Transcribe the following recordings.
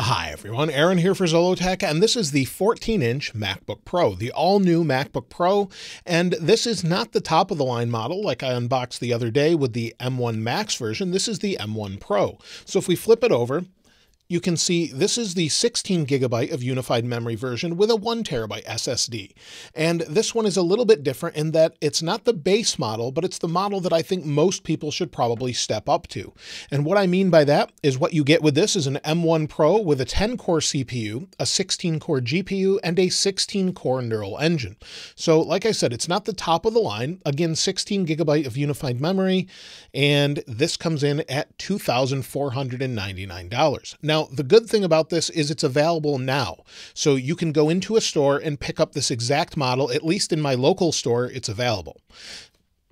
Hi everyone, Aaron here for Zollotech, and this is the 14-inch MacBook Pro, the all-new MacBook Pro, and this is not the top-of-the-line model like I unboxed the other day with the M1 Max version, this is the M1 Pro. So if we flip it over, you can see this is the 16 gigabyte of unified memory version with a one terabyte SSD. And this one is a little bit different in that it's not the base model, but it's the model that I think most people should probably step up to. And what I mean by that is what you get with this is an M1 Pro with a 10 core CPU, a 16 core GPU, and a 16 core neural engine. So like I said, it's not the top of the line. Again, 16 gigabyte of unified memory, and this comes in at $2,499. Now, now, the good thing about this is it's available now. So you can go into a store and pick up this exact model. At least in my local store, it's available.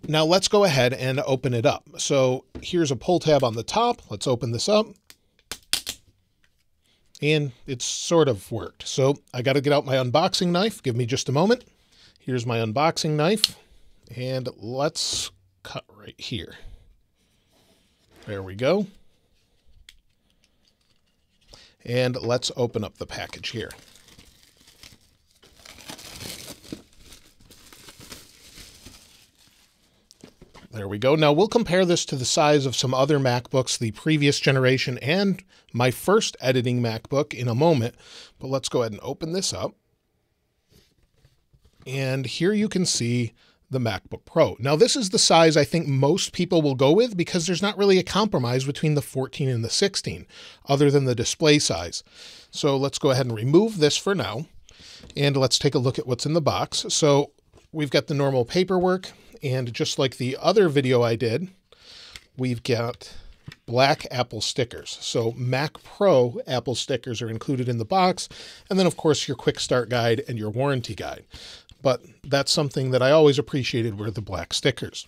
Now let's go ahead and open it up. So here's a pull tab on the top. Let's open this up. And it's sort of worked. So I got to get out my unboxing knife. Give me just a moment. Here's my unboxing knife. And let's cut right here. There we go. And let's open up the package here. There we go. Now we'll compare this to the size of some other MacBooks, the previous generation and my first editing MacBook in a moment. But let's go ahead and open this up. And here you can see the MacBook Pro. Now, this is the size I think most people will go with because there's not really a compromise between the 14 and the 16, other than the display size. So let's go ahead and remove this for now. And let's take a look at what's in the box. So we've got the normal paperwork. And just like the other video I did, we've got black Apple stickers. So Mac Pro Apple stickers are included in the box. And then, of course, your quick start guide and your warranty guide but that's something that I always appreciated were the black stickers.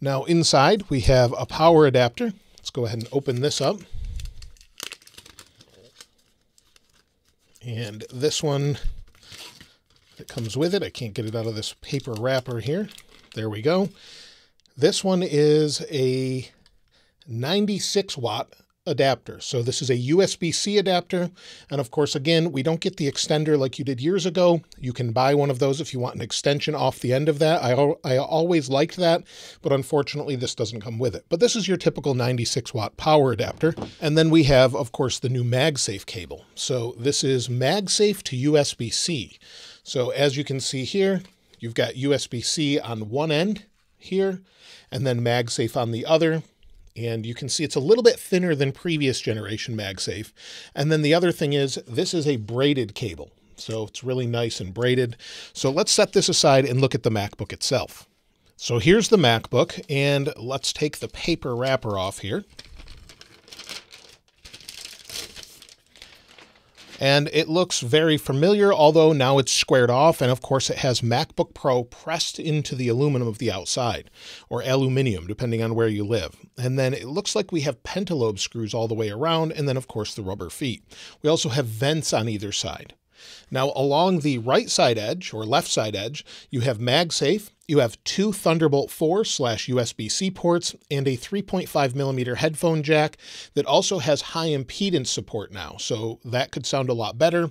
Now inside we have a power adapter. Let's go ahead and open this up. And this one that comes with it, I can't get it out of this paper wrapper here. There we go. This one is a 96 watt adapter. So this is a USB-C adapter. And of course, again, we don't get the extender like you did years ago. You can buy one of those if you want an extension off the end of that. I, I always liked that, but unfortunately this doesn't come with it. But this is your typical 96 watt power adapter. And then we have, of course, the new MagSafe cable. So this is MagSafe to USB-C. So as you can see here, you've got USB-C on one end here, and then MagSafe on the other and you can see it's a little bit thinner than previous generation MagSafe. And then the other thing is this is a braided cable. So it's really nice and braided. So let's set this aside and look at the MacBook itself. So here's the MacBook and let's take the paper wrapper off here. And it looks very familiar, although now it's squared off, and of course it has MacBook Pro pressed into the aluminum of the outside, or aluminium, depending on where you live. And then it looks like we have pentalobe screws all the way around, and then of course the rubber feet. We also have vents on either side. Now, along the right side edge or left side edge, you have MagSafe, you have two Thunderbolt 4 slash USB-C ports, and a 3.5 millimeter headphone jack that also has high impedance support now, so that could sound a lot better.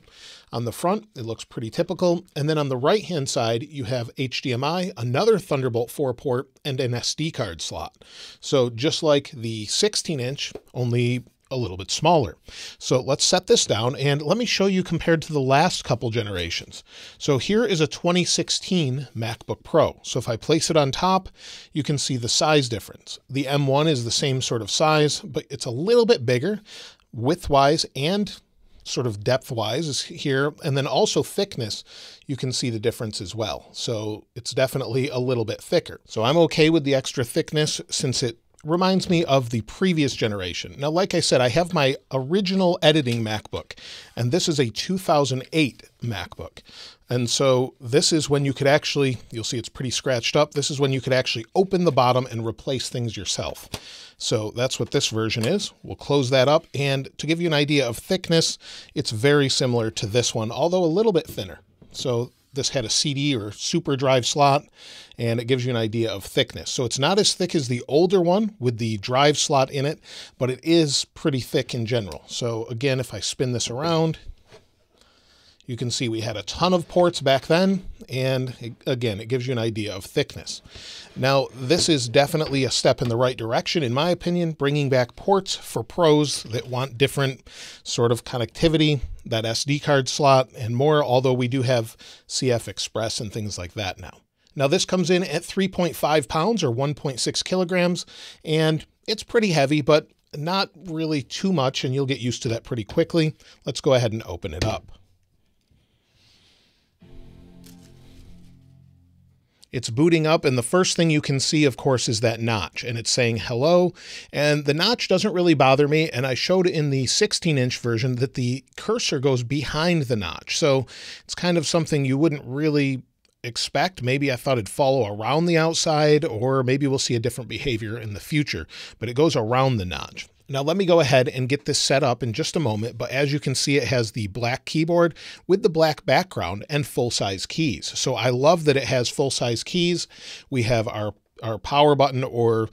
On the front, it looks pretty typical. And then on the right hand side, you have HDMI, another Thunderbolt 4 port, and an SD card slot. So just like the 16 inch, only a little bit smaller. So let's set this down and let me show you compared to the last couple generations. So here is a 2016 MacBook Pro. So if I place it on top, you can see the size difference. The M1 is the same sort of size, but it's a little bit bigger width-wise and sort of depth-wise is here. And then also thickness, you can see the difference as well. So it's definitely a little bit thicker. So I'm okay with the extra thickness since it reminds me of the previous generation. Now, like I said, I have my original editing MacBook, and this is a 2008 MacBook. And so this is when you could actually, you'll see it's pretty scratched up. This is when you could actually open the bottom and replace things yourself. So that's what this version is. We'll close that up. And to give you an idea of thickness, it's very similar to this one, although a little bit thinner. So this had a CD or super drive slot, and it gives you an idea of thickness. So it's not as thick as the older one with the drive slot in it, but it is pretty thick in general. So again, if I spin this around, you can see we had a ton of ports back then, and it, again, it gives you an idea of thickness. Now, this is definitely a step in the right direction, in my opinion, bringing back ports for pros that want different sort of connectivity, that SD card slot, and more, although we do have CF Express and things like that now. Now, this comes in at 3.5 pounds or 1.6 kilograms, and it's pretty heavy, but not really too much, and you'll get used to that pretty quickly. Let's go ahead and open it up. It's booting up, and the first thing you can see, of course, is that notch, and it's saying hello. And the notch doesn't really bother me, and I showed in the 16 inch version that the cursor goes behind the notch. So it's kind of something you wouldn't really expect. Maybe I thought it'd follow around the outside, or maybe we'll see a different behavior in the future, but it goes around the notch. Now let me go ahead and get this set up in just a moment, but as you can see, it has the black keyboard with the black background and full-size keys. So I love that it has full-size keys. We have our our power button or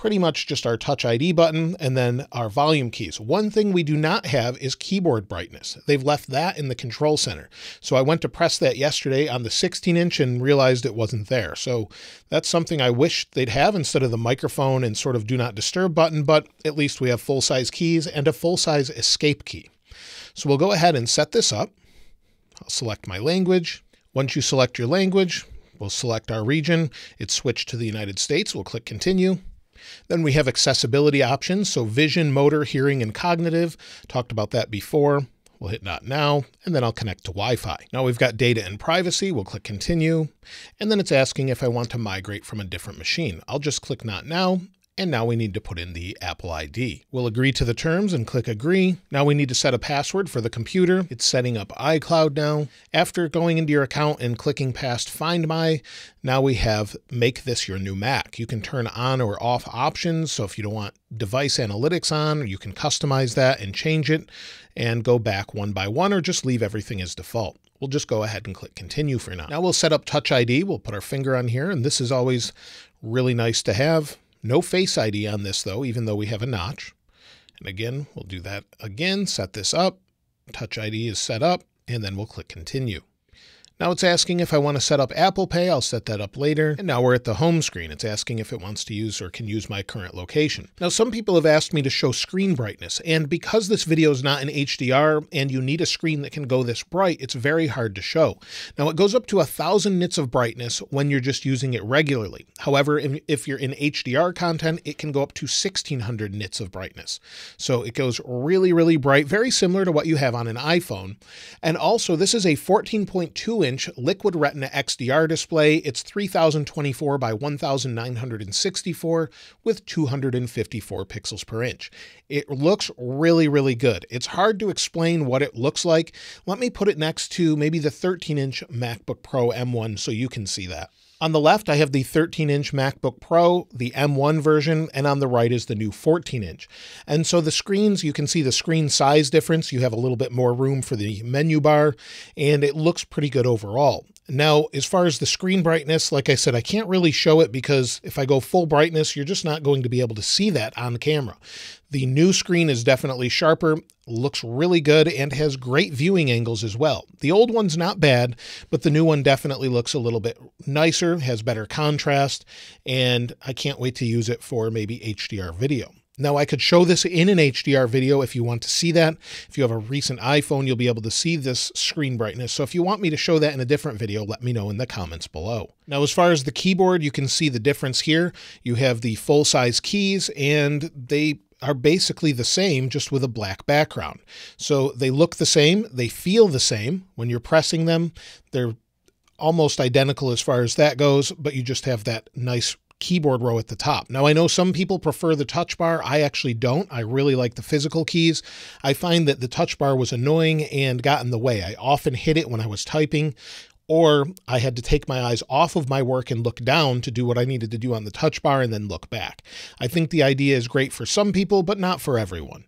pretty much just our Touch ID button and then our volume keys. One thing we do not have is keyboard brightness. They've left that in the control center. So I went to press that yesterday on the 16 inch and realized it wasn't there. So that's something I wish they'd have instead of the microphone and sort of do not disturb button, but at least we have full size keys and a full size escape key. So we'll go ahead and set this up. I'll select my language. Once you select your language, we'll select our region. It's switched to the United States. We'll click continue. Then we have accessibility options, so vision, motor, hearing, and cognitive. Talked about that before. We'll hit not now, and then I'll connect to Wi-Fi. Now we've got data and privacy. We'll click continue, and then it's asking if I want to migrate from a different machine. I'll just click not now, and now we need to put in the Apple ID. We'll agree to the terms and click agree. Now we need to set a password for the computer. It's setting up iCloud now. After going into your account and clicking past Find My, now we have make this your new Mac. You can turn on or off options. So if you don't want device analytics on, you can customize that and change it and go back one by one or just leave everything as default. We'll just go ahead and click continue for now. Now we'll set up Touch ID. We'll put our finger on here and this is always really nice to have. No Face ID on this though, even though we have a notch. And again, we'll do that again, set this up. Touch ID is set up, and then we'll click continue. Now it's asking if I want to set up Apple Pay. I'll set that up later. And now we're at the home screen. It's asking if it wants to use or can use my current location. Now, some people have asked me to show screen brightness. And because this video is not in HDR and you need a screen that can go this bright, it's very hard to show. Now, it goes up to a thousand nits of brightness when you're just using it regularly. However, if you're in HDR content, it can go up to 1600 nits of brightness. So it goes really, really bright, very similar to what you have on an iPhone. And also, this is a 14.2 inch inch Liquid Retina XDR display. It's 3024 by 1964 with 254 pixels per inch. It looks really, really good. It's hard to explain what it looks like. Let me put it next to maybe the 13 inch MacBook Pro M1 so you can see that. On the left, I have the 13 inch MacBook Pro, the M1 version, and on the right is the new 14 inch. And so the screens, you can see the screen size difference. You have a little bit more room for the menu bar, and it looks pretty good overall. Now, as far as the screen brightness, like I said, I can't really show it because if I go full brightness, you're just not going to be able to see that on the camera. The new screen is definitely sharper, looks really good, and has great viewing angles as well. The old one's not bad, but the new one definitely looks a little bit nicer, has better contrast, and I can't wait to use it for maybe HDR video. Now I could show this in an HDR video if you want to see that. If you have a recent iPhone, you'll be able to see this screen brightness. So if you want me to show that in a different video, let me know in the comments below. Now, as far as the keyboard, you can see the difference here. You have the full size keys and they are basically the same, just with a black background. So they look the same, they feel the same when you're pressing them. They're almost identical as far as that goes, but you just have that nice keyboard row at the top. Now, I know some people prefer the touch bar. I actually don't. I really like the physical keys. I find that the touch bar was annoying and got in the way. I often hit it when I was typing, or I had to take my eyes off of my work and look down to do what I needed to do on the touch bar and then look back. I think the idea is great for some people, but not for everyone.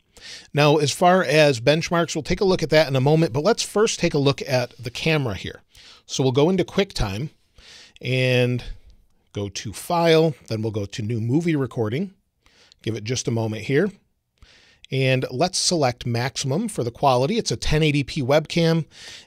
Now, as far as benchmarks, we'll take a look at that in a moment, but let's first take a look at the camera here. So we'll go into QuickTime and go to File, then we'll go to New Movie Recording. Give it just a moment here. And let's select maximum for the quality. It's a 1080p webcam.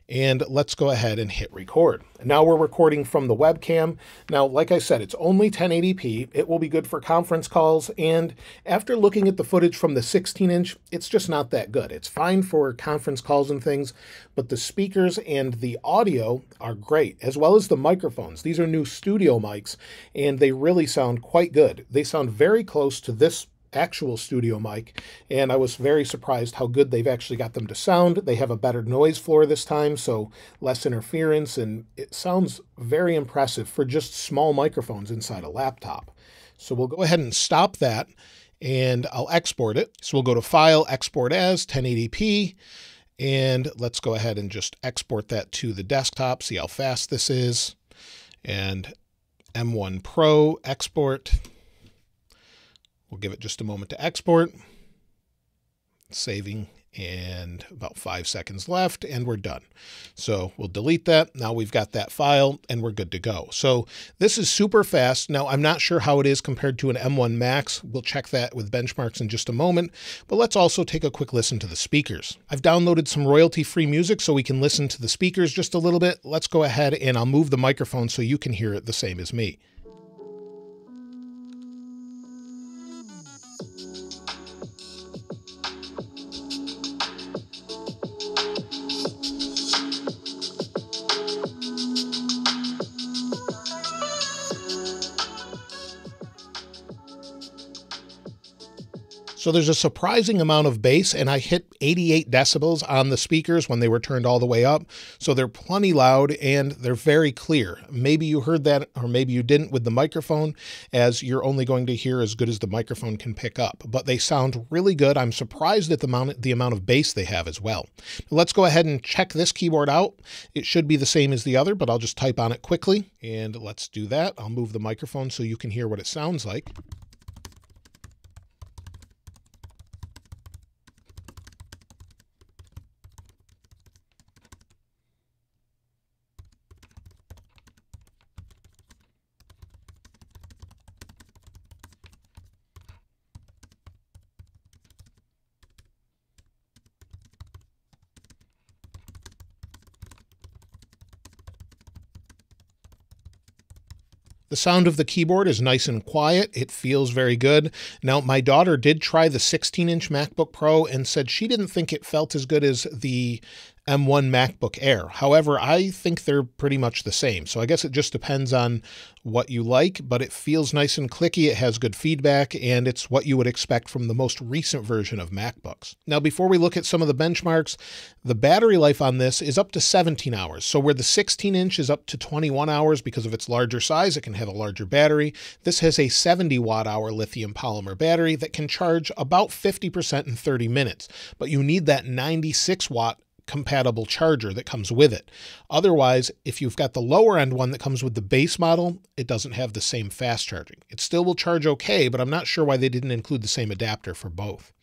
And let's go ahead and hit record. Now we're recording from the webcam. Now, like I said, it's only 1080p. It will be good for conference calls. And after looking at the footage from the 16 inch, it's just not that good. It's fine for conference calls and things, but the speakers and the audio are great, as well as the microphones. These are new studio mics, and they really sound quite good. They sound very close to this actual studio mic, and I was very surprised how good they've actually got them to sound. They have a better noise floor this time, so less interference, and it sounds very impressive for just small microphones inside a laptop. So we'll go ahead and stop that, and I'll export it. So we'll go to File, Export As, 1080p, and let's go ahead and just export that to the desktop, see how fast this is, and M1 Pro export. We'll give it just a moment to export. Saving and about five seconds left and we're done. So we'll delete that. Now we've got that file and we're good to go. So this is super fast. Now I'm not sure how it is compared to an M1 Max. We'll check that with benchmarks in just a moment, but let's also take a quick listen to the speakers. I've downloaded some royalty free music so we can listen to the speakers just a little bit. Let's go ahead and I'll move the microphone so you can hear it the same as me. So there's a surprising amount of bass, and I hit 88 decibels on the speakers when they were turned all the way up. So they're plenty loud and they're very clear. Maybe you heard that, or maybe you didn't with the microphone, as you're only going to hear as good as the microphone can pick up. But they sound really good. I'm surprised at the amount, the amount of bass they have as well. Let's go ahead and check this keyboard out. It should be the same as the other, but I'll just type on it quickly. And let's do that. I'll move the microphone so you can hear what it sounds like. The sound of the keyboard is nice and quiet. It feels very good. Now, my daughter did try the 16 inch MacBook Pro and said she didn't think it felt as good as the M1 MacBook Air. However, I think they're pretty much the same. So I guess it just depends on what you like, but it feels nice and clicky. It has good feedback, and it's what you would expect from the most recent version of MacBooks. Now, before we look at some of the benchmarks, the battery life on this is up to 17 hours. So where the 16 inch is up to 21 hours because of its larger size, it can have a larger battery. This has a 70 watt hour lithium polymer battery that can charge about 50% in 30 minutes, but you need that 96 watt compatible charger that comes with it. Otherwise, if you've got the lower end one that comes with the base model, it doesn't have the same fast charging. It still will charge okay, but I'm not sure why they didn't include the same adapter for both.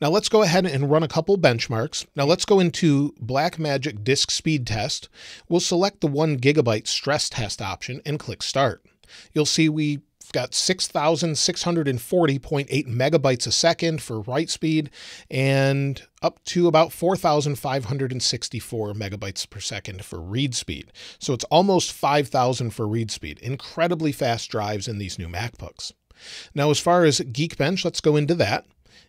Now let's go ahead and run a couple benchmarks. Now let's go into Blackmagic Disk Speed Test. We'll select the one gigabyte stress test option and click Start. You'll see we got 6,640.8 megabytes a second for write speed and up to about 4,564 megabytes per second for read speed. So it's almost 5,000 for read speed. Incredibly fast drives in these new MacBooks. Now, as far as Geekbench, let's go into that.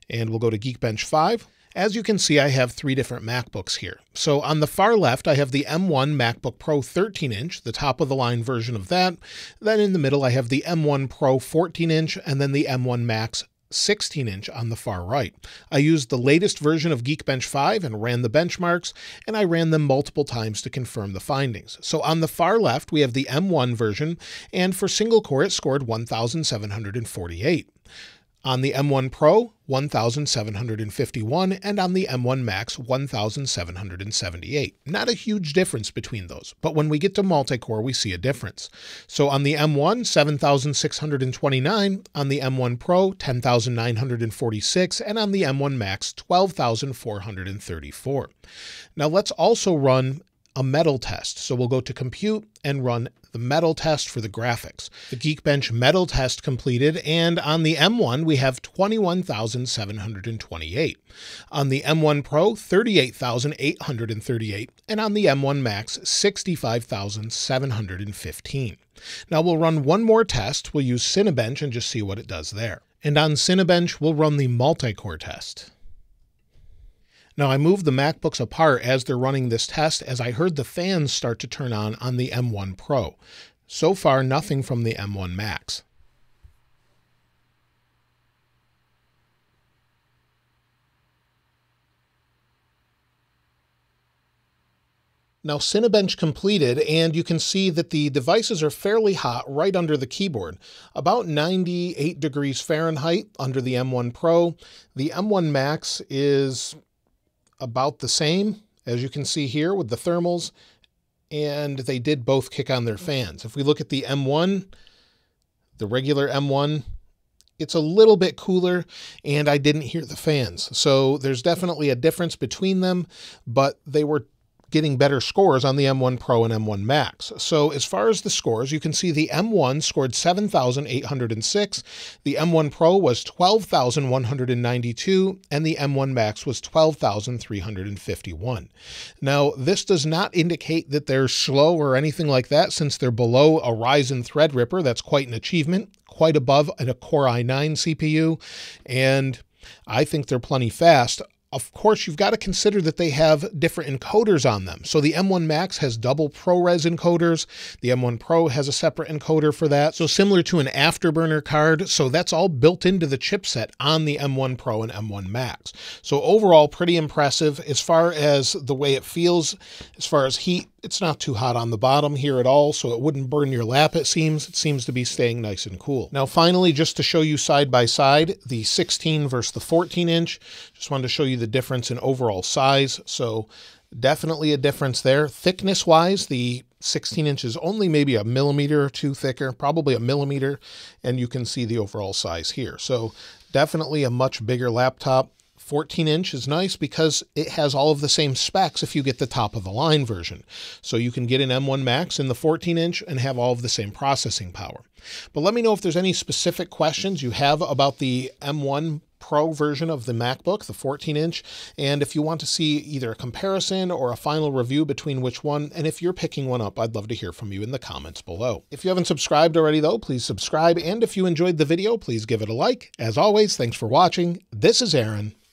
And we'll go to Geekbench 5. As you can see, I have three different MacBooks here. So on the far left, I have the M1 MacBook Pro 13 inch, the top of the line version of that. Then in the middle, I have the M1 Pro 14 inch and then the M1 Max 16 inch on the far right. I used the latest version of Geekbench 5 and ran the benchmarks, and I ran them multiple times to confirm the findings. So on the far left, we have the M1 version, and for single core, it scored 1,748. On the M1 Pro, 1,751, and on the M1 Max, 1,778. Not a huge difference between those, but when we get to multi-core, we see a difference. So on the M1, 7,629, on the M1 Pro, 10,946, and on the M1 Max, 12,434. Now let's also run a metal test. So we'll go to compute and run the metal test for the graphics. The Geekbench metal test completed, and on the M1, we have 21,728. On the M1 Pro, 38,838, and on the M1 Max, 65,715. Now we'll run one more test. We'll use Cinebench and just see what it does there. And on Cinebench, we'll run the multi-core test. Now, I moved the MacBooks apart as they're running this test as I heard the fans start to turn on on the M1 Pro. So far, nothing from the M1 Max. Now Cinebench completed and you can see that the devices are fairly hot right under the keyboard, about 98 degrees Fahrenheit under the M1 Pro. The M1 Max is about the same, as you can see here with the thermals, and they did both kick on their fans. If we look at the M1, the regular M1, it's a little bit cooler and I didn't hear the fans. So there's definitely a difference between them, but they were getting better scores on the M1 Pro and M1 Max. So as far as the scores, you can see the M1 scored 7,806, the M1 Pro was 12,192, and the M1 Max was 12,351. Now, this does not indicate that they're slow or anything like that since they're below a Ryzen Threadripper. That's quite an achievement, quite above a Core i9 CPU, and I think they're plenty fast of course, you've got to consider that they have different encoders on them. So the M1 Max has double ProRes encoders. The M1 Pro has a separate encoder for that. So similar to an afterburner card. So that's all built into the chipset on the M1 Pro and M1 Max. So overall, pretty impressive as far as the way it feels, as far as heat it's not too hot on the bottom here at all, so it wouldn't burn your lap, it seems. It seems to be staying nice and cool. Now, finally, just to show you side by side, the 16 versus the 14 inch, just wanted to show you the difference in overall size. So definitely a difference there. Thickness wise, the 16 inches only maybe a millimeter or two thicker, probably a millimeter, and you can see the overall size here. So definitely a much bigger laptop. 14 inch is nice because it has all of the same specs if you get the top of the line version. So you can get an M1 Max in the 14 inch and have all of the same processing power. But let me know if there's any specific questions you have about the M1 Pro version of the MacBook, the 14 inch, and if you want to see either a comparison or a final review between which one, and if you're picking one up, I'd love to hear from you in the comments below. If you haven't subscribed already though, please subscribe, and if you enjoyed the video, please give it a like. As always, thanks for watching. This is Aaron.